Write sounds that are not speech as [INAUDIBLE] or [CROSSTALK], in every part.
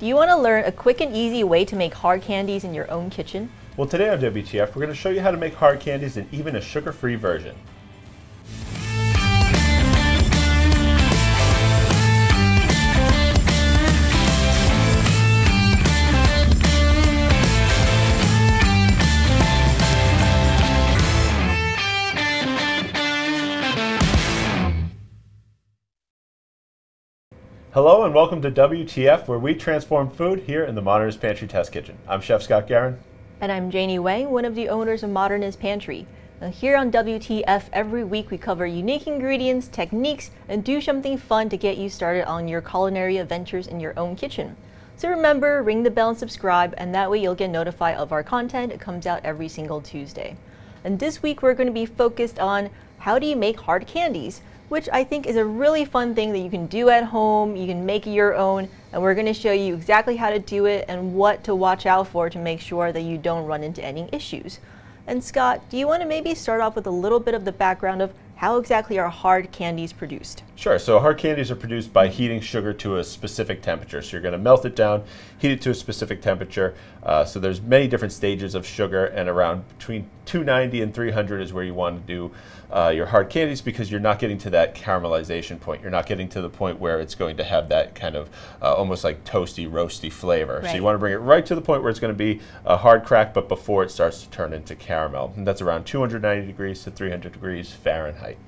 Do you want to learn a quick and easy way to make hard candies in your own kitchen? Well, today on WTF, we're going to show you how to make hard candies in even a sugar-free version. Hello and welcome to WTF, where we transform food here in the Modernist Pantry Test Kitchen. I'm Chef Scott Guerin. And I'm Janie Wang, one of the owners of Modernist Pantry. Now, here on WTF, every week we cover unique ingredients, techniques, and do something fun to get you started on your culinary adventures in your own kitchen. So remember, ring the bell and subscribe, and that way you'll get notified of our content. It comes out every single Tuesday. And this week we're going to be focused on how do you make hard candies which I think is a really fun thing that you can do at home. You can make your own, and we're going to show you exactly how to do it and what to watch out for to make sure that you don't run into any issues. And Scott, do you want to maybe start off with a little bit of the background of how exactly are hard candies produced? Sure. So hard candies are produced by heating sugar to a specific temperature. So you're going to melt it down, heat it to a specific temperature. Uh, so there's many different stages of sugar, and around between 290 and 300 is where you want to do uh, your hard candies because you're not getting to that caramelization point. You're not getting to the point where it's going to have that kind of uh, almost like toasty, roasty flavor. Right. So you want to bring it right to the point where it's going to be a hard crack, but before it starts to turn into caramel. And that's around 290 degrees to 300 degrees Fahrenheit.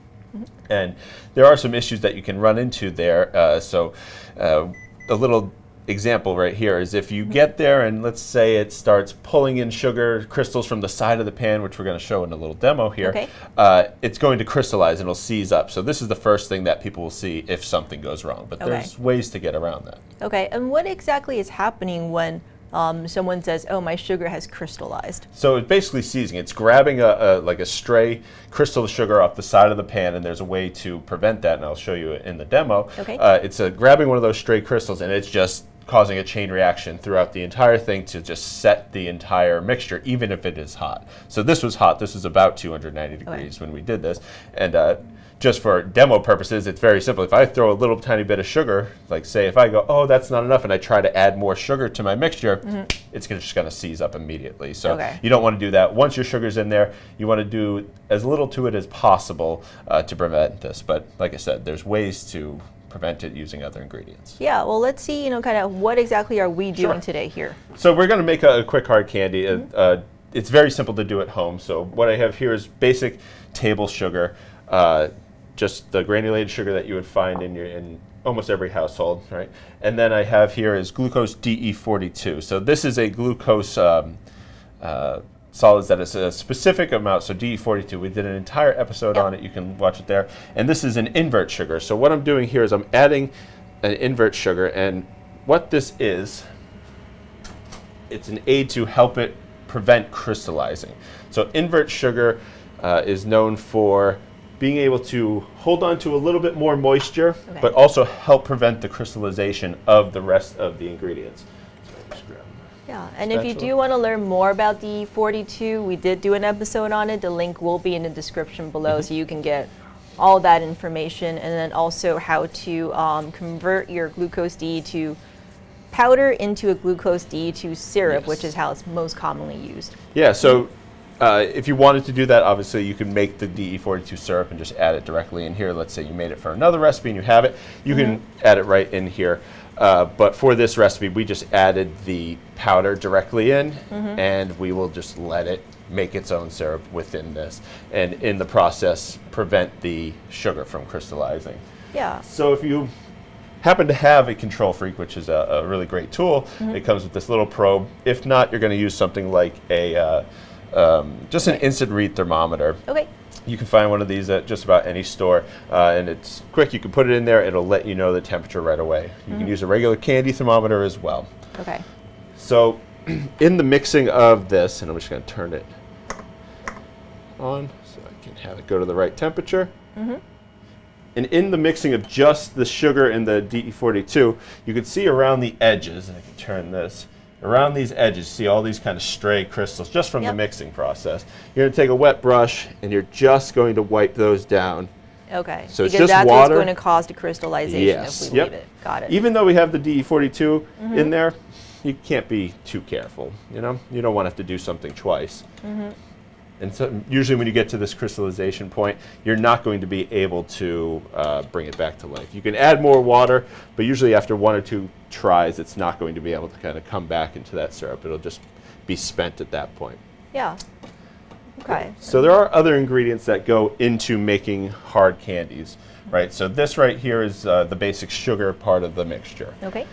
And there are some issues that you can run into there. Uh, so uh, a little example right here is if you get there and let's say it starts pulling in sugar crystals from the side of the pan, which we're going to show in a little demo here, okay. uh, it's going to crystallize and it'll seize up. So this is the first thing that people will see if something goes wrong. But okay. there's ways to get around that. Okay, and what exactly is happening when um, someone says, "Oh, my sugar has crystallized." So it's basically seizing. It's grabbing a, a, like a stray crystal of sugar off the side of the pan, and there's a way to prevent that, and I'll show you in the demo. Okay. Uh, it's a, grabbing one of those stray crystals, and it's just causing a chain reaction throughout the entire thing to just set the entire mixture, even if it is hot. So this was hot. This was about 290 degrees okay. when we did this, and uh, just for demo purposes, it's very simple. If I throw a little tiny bit of sugar, like say if I go, oh, that's not enough, and I try to add more sugar to my mixture, mm -hmm. it's gonna, just going to seize up immediately. So okay. you don't want to do that. Once your sugar's in there, you want to do as little to it as possible uh, to prevent this. But like I said, there's ways to prevent it using other ingredients. Yeah, well, let's see, you know, kind of what exactly are we doing sure. today here? So we're going to make a, a, quick hard candy. Mm -hmm. uh, it's very simple to do at home. So what I have here is basic table sugar. Uh, just the granulated sugar that you would find in your in almost every household, right? And then I have here is glucose DE42. So this is a glucose um, uh, solids that is a specific amount. So DE42, we did an entire episode yep. on it. You can watch it there. And this is an invert sugar. So what I'm doing here is I'm adding an invert sugar, and what this is, it's an aid to help it prevent crystallizing. So invert sugar uh, is known for being able to hold on to a little bit more moisture, okay. but also help prevent the crystallization of the rest of the ingredients. Yeah, and if you do want to learn more about the 42, we did do an episode on it. The link will be in the description below, mm -hmm. so you can get all that information, and then also how to um, convert your glucose D to powder into a glucose D to syrup, yes. which is how it's most commonly used. Yeah, so uh, if you wanted to do that, obviously you can make the DE42 syrup and just add it directly in here. Let's say you made it for another recipe and you have it, you mm -hmm. can mm-hmm. add it right in here. Uh, but for this recipe, we just added the powder directly in, mm -hmm. and we will just let it make its own syrup within this, and in the process, prevent the sugar from crystallizing. Yeah. So if you happen to have a control freak, which is a, a really great tool, mm -hmm. it comes with this little probe. If not, you're going to use something like a uh, um, just an instant read thermometer. Okay. You can find one of these at just about any store, uh, and it's quick. You can put it in there; it'll let you know the temperature right away. You mm -hmm. can mm-hmm. use a regular candy thermometer as well. Okay. So, [CLEARS THROAT] in the mixing of this, and I'm just going to turn it on so I can have it go to the right temperature. Mm -hmm. And in the mixing of just the sugar and the DE42, you can see around the edges, and I can turn this around these edges, see all these kind of stray crystals just from yep. the mixing process. You're going to take a wet brush and you're just going to wipe those down Okay. So it's because just that's water. what's going to cause the crystallization Yes. if we Yep. leave it. Got it. Even though we have the DE42 Mm-hmm. in there, even though we have the DE42 Mm-hmm. in there, you can't be too careful. You know, you don't want to have to do something twice. Mm-hmm. And so usually, when you get to this crystallization point, you're not going to be able to uh, bring it back to life. You can add more water, but usually after one or two tries, it's not going to be able to kind of come back into that syrup. It'll just be spent at that point. yeah. Okay. So there are other ingredients that go into making hard candies, right? So this right here is uh, the basic sugar part of the mixture. Okay.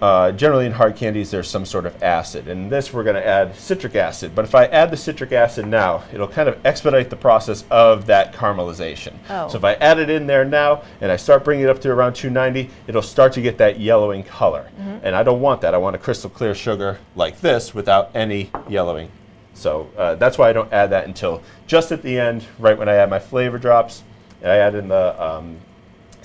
Uh, generally in hard candies, there's some sort of acid. In this, we're going to add citric acid. But if I add the citric acid now, it'll kind of expedite the process of that caramelization. Oh. So if I add it in there now and I start bringing it up to around 290, it'll start to get that yellowing color. Mm-hmm. And I don't want that. I want a crystal clear sugar like this without any yellowing. So uh, that's why I don't add that until just at the end, right when I add my flavor drops. And I add in the um,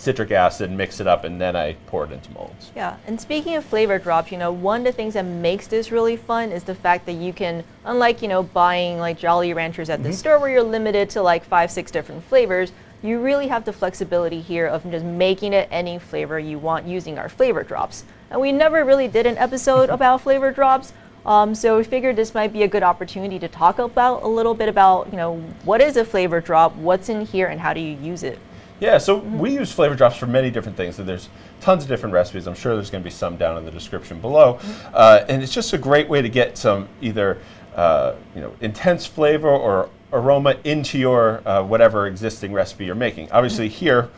citric acid, mix it up, and then I pour it into molds. Yeah, and speaking of flavor drops, you know, one of the things that makes this really fun is the fact that you can, unlike, you know, buying like Jolly Ranchers at the store where you're limited to like five, six different flavors, you really have the flexibility here of just making it any flavor you want using our flavor drops. And we never really did an episode about flavor drops. Um, so we figured this might be a good opportunity to talk about a little bit about, you know, what is a flavor drop, what's in here, and how do you use it? Yeah, so we use flavor drops for many different things. So there's tons of different recipes. I'm sure there's going to be some down in the description below. Uh, and it's just a great way to get some either uh, you know intense flavor or aroma into your uh, whatever existing recipe you're making. Obviously, here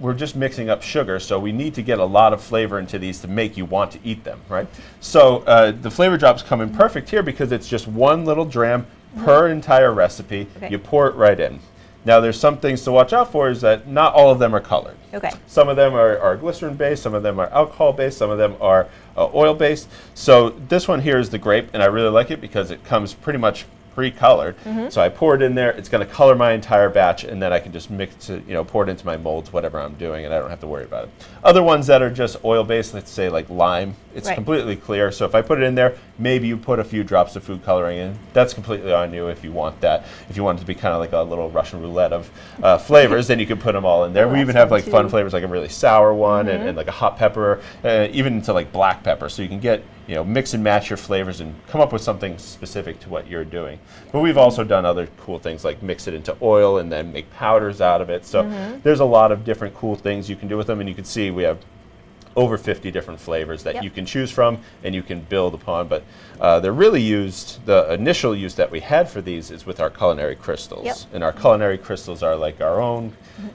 we're just mixing up sugar, so we need to get a lot of flavor into these to make you want to eat them, right? So uh, the flavor drops come in perfect here because it's just one little dram per entire recipe. Okay. You pour it right in. Now, there's some things to watch out for is that not all of them are colored. Okay. Some of them are, are glycerin based, some of them are alcohol based, some of them are uh, oil based. So this one here is the grape, and I really like it because it comes pretty much pre-colored. So I pour it in there. It's going to color my entire batch, and then I can just mix it, you know, pour it into my molds, whatever I'm doing, and I don't have to worry about it. Other ones that are just oil based, let's say like lime, it's Right. completely clear. So if I put it in there, maybe you put a few drops of food coloring in. That's completely on you if you want that. If you want it to be kind of like a little Russian roulette of uh, [LAUGHS] flavors, then you can put them all in there. Oh, we even have like fun flavors, like a really sour one, and, and like a hot pepper, uh, even into like black pepper. So you can get you know mix and match your flavors and come up with something specific to what you're doing. But we've also done other cool things like mix it into oil and then make powders out of it. So there's a lot of different cool things you can do with them, and you can see we have over 50 different flavors that Yep. you can choose from and you can build upon. But uh, they're really used, the initial use that we had for these is with our culinary crystals. Yep. And our culinary crystals are like our own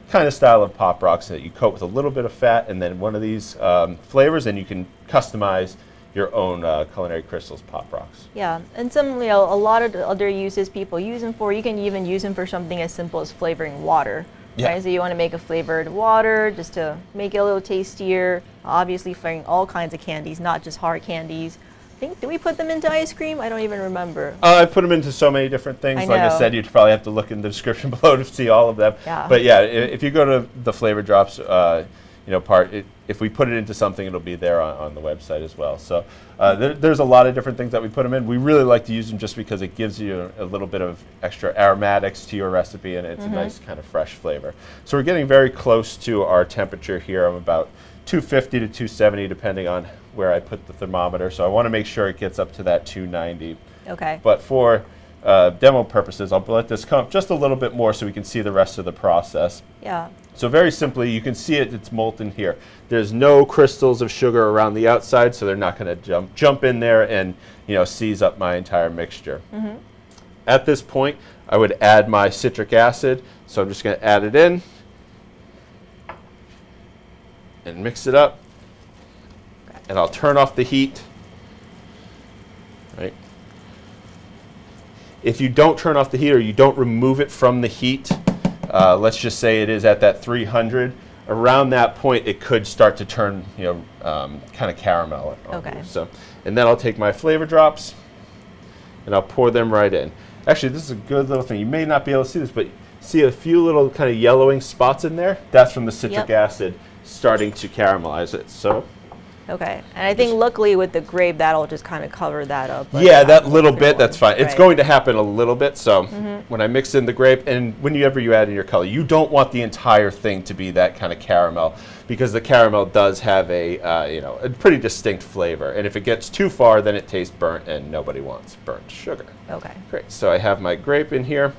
kind of style of pop rocks that you coat with a little bit of fat and then one of these um, flavors, and you can customize your own uh, culinary crystals pop rocks. Yeah, and some, you know, a lot of the other uses people use them for. You can even use them for something as simple as flavoring water. Yeah. Right? So you want to make a flavored water just to make it a little tastier. Obviously, flavoring all kinds of candies, not just hard candies. I think, did we put them into ice cream? I don't even remember. Uh, I put them into so many different things. I like I said, you'd probably have to look in the description [LAUGHS] below to see all of them. Yeah. But yeah, i- if you go to the flavor drops, uh, you know, part, it, if we put it into something, it'll be there on, on the website as well. So uh, there, there's a lot of different things that we put them in. We really like to use them just because it gives you a, a little bit of extra aromatics to your recipe, and it's a nice kind of fresh flavor. So we're getting very close to our temperature here. I'm about 250 to 270, depending on where I put the thermometer. So I want to make sure it gets up to that 290. Okay. But for uh, demo purposes, I'll let this come up just a little bit more so we can see the rest of the process. yeah. So very simply, you can see it, it's molten here. There's no crystals of sugar around the outside, so they're not going to jump, jump in there and you know, seize up my entire mixture. Mm-hmm. At this point, I would add my citric acid, so I'm just going to add it in and mix it up. And I'll turn off the heat. Right. If you don't turn off the heat or you don't remove it from the heat, uh, let's just say it is at that 300. Around that point, it could start to turn, you know, um, kind of caramel. Okay. you. So, and then I'll take my flavor drops, and I'll pour them right in. Actually, this is a good little thing. You may not be able to see this, but see a few little kind of yellowing spots in there. That's from the citric Yep. acid starting to caramelize it. So, Okay, and I think luckily with the grape, that'll just kind of cover that up. but Yeah, that little bit, that's fine. It's Right. Mm-hmm. going to happen a little bit. So when I mix in the grape, and whenever you add in your color, you don't want the entire thing to be that kind of caramel because the caramel does have a uh, you know a pretty distinct flavor. And if it gets too far, then it tastes burnt, and nobody wants burnt sugar. Okay. Great. So I have my grape in here.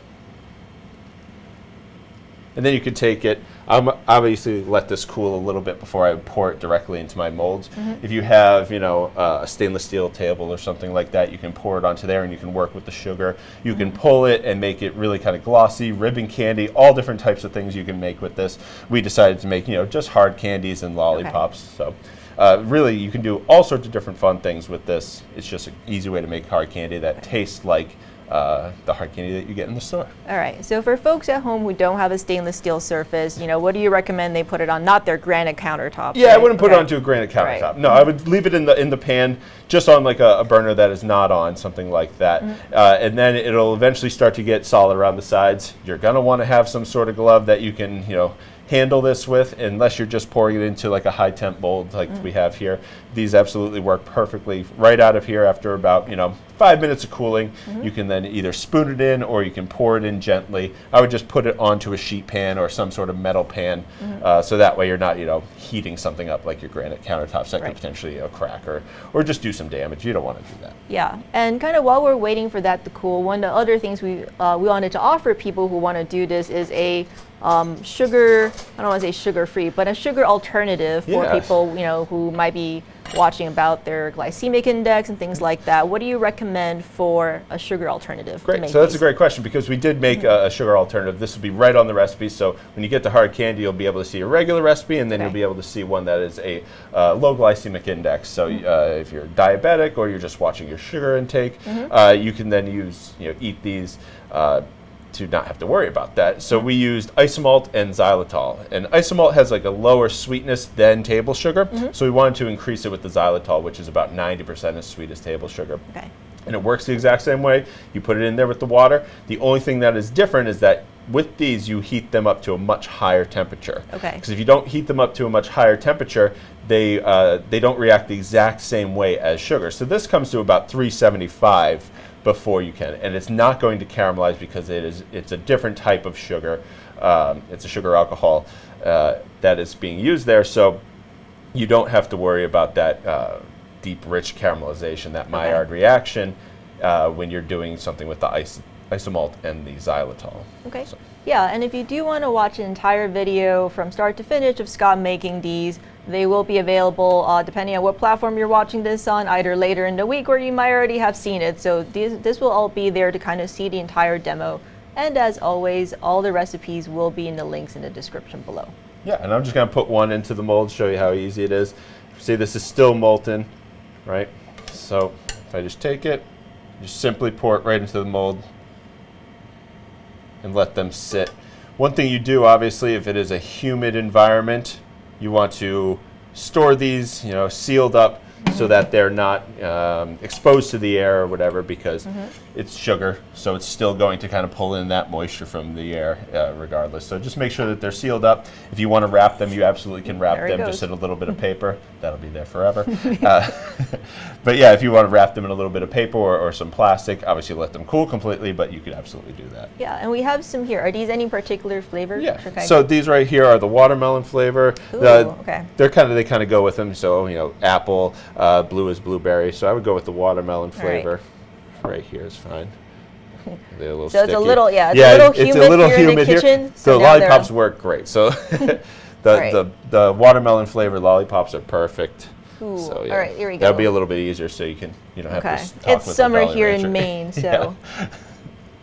And then you can take it. I'm obviously let this cool a little bit before I pour it directly into my molds. If you have, you know, uh, a stainless steel table or something like that, you can pour it onto there and you can work with the sugar. You can pull it and make it really kind of glossy, ribbon candy, all different types of things you can make with this. We decided to make, you know, just hard candies and lollipops. So uh, really, you can do all sorts of different fun things with this. It's just an easy way to make hard candy that tastes like uh, the hard candy that you get in the store. All right. So for folks at home who don't have a stainless steel surface, you know, what do you recommend they put it on? Not their granite countertop. Yeah, I wouldn't put Okay. it onto a granite Right. countertop. No, I would leave it in the in the pan, just on like a, a burner that is not on something like that, Mm-hmm. uh, and then it'll eventually start to get solid around the sides. You're gonna want to have some sort of glove that you can, you know, handle this with, unless you're just pouring it into like a high temp mold like Mm. we have here. These absolutely work perfectly right out of here after about you know five minutes of cooling. Mm-hmm. You can then either spoon it in or you can pour it in gently. I would just put it onto a sheet pan or some sort of metal pan, Mm-hmm. uh, so that way you're not you know heating something up like your granite countertops that Right. could potentially you know, crack or or just do some damage. You don't want to do that. Yeah, and kind of while we're waiting for that to cool, one of the other things we uh, we wanted to offer people who want to do this is a um, sugar. I don't want to say sugar-free, but a sugar alternative for Yeah. people you know who might be watching about their glycemic index and things like that. What do you recommend for a sugar alternative? Great. So that's a great question because we did make a, a sugar alternative. This will be right on the recipe. So when you get to hard candy, you'll be able to see a regular recipe, and then Okay. you'll be able to see one that is a uh, low glycemic index. So Mm-hmm. uh, if you're diabetic or you're just watching your sugar intake, Mm-hmm. uh, you can then use you know eat these. To not have to worry about that. So we used isomalt and xylitol. And isomalt has like a lower sweetness than table sugar. Mm-hmm. So we wanted to increase it with the xylitol, which is about 90% as sweet as table sugar Okay. and it works the exact same way. You put it in there with the water. The only thing that is different is that with these, you heat them up to a much higher temperature. Okay. Because if you don't heat them up to a much higher temperature, they uh, they don't react the exact same way as sugar. So this comes to about 375 before you can, and it's not going to caramelize because it is it's a different type of sugar. Um, it's a sugar alcohol uh, that is being used there. So you don't have to worry about that uh, deep, rich caramelization, that Maillard reaction, uh, when you're doing something with the is- isomalt and the xylitol. Okay. So- Yeah, and if you do want to watch an entire video from start to finish of Scott making these, they will be available uh, depending on what platform you're watching this on, either later in the week or you might already have seen it. So these, this will all be there to kind of see the entire demo. And as always, all the recipes will be in the links in the description below. Yeah, and I'm just going to put one into the mold, show you how easy it is. See, this is still molten, right? So if I just take it, just simply pour it right into the mold and let them sit. One thing you do, obviously, if it is a humid environment, you want to store these, you know, sealed up so that they're not um, exposed to the air or whatever because it's sugar, so it's still going to kind of pull in that moisture from the air uh, regardless. So just make sure that they're sealed up. If you want to wrap them, you absolutely can wrap There them just in a little bit of [LAUGHS] paper. That'll be there forever. uh, [LAUGHS] but yeah, if you want to wrap them in a little bit of paper or, or some plastic, obviously let them cool completely, but you could absolutely do that. Yeah, and we have some here. Are these any particular flavor? Yeah. Okay. So these right here are the watermelon flavor. The- Ooh, okay. They're kind of they kind of go with them. So you know, apple, uh, blue is blueberry. So I would go with the watermelon flavor. Right, here is fine. [LAUGHS] They're a little So it's a little- yeah, it's a little humid here in the kitchen, The so now lollipops work great. So [LAUGHS] [LAUGHS] the, Right. the the watermelon flavored lollipops are perfect. Ooh, So, yeah. right, here we go. That'll be a little bit easier, so you can you don't have to. talk It's with the summer Jolly here Rancher. in Maine, Yeah. so.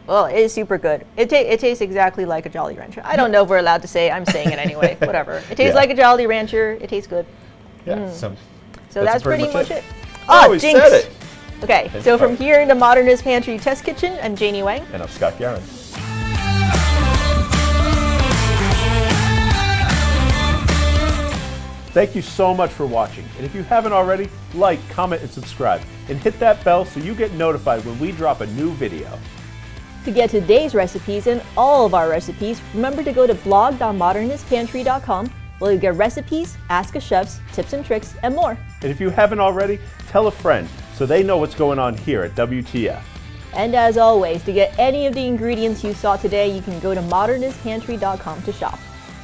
Well, it is super good. It, ta- it tastes exactly like a Jolly Rancher. I don't know if we're allowed to say. I'm saying it anyway. Whatever. It tastes Yeah. like a Jolly Rancher. It tastes good. Yeah. Mm. So, So that's, pretty, much it. Oh, Oh, we jinx. Okay, Thanks, so from here in the Modernist Pantry Test Kitchen, I'm Janie Wang. And I'm Scott Garren. Thank you so much for watching. And if you haven't already, like, comment, and subscribe. And hit that bell so you get notified when we drop a new video. To get today's recipes and all of our recipes, remember to go to blog.modernistpantry.com where you'll get recipes, ask a chefs, tips and tricks, and more. And if you haven't already, tell a friend so they know what's going on here at WTF. And as always, to get any of the ingredients you saw today, you can go to modernistpantry.com to shop.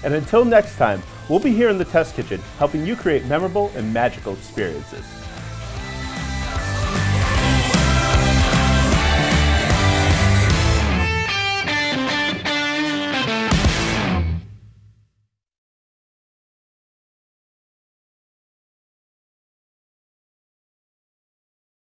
And until next time, we'll be here in the test kitchen helping you create memorable and magical experiences.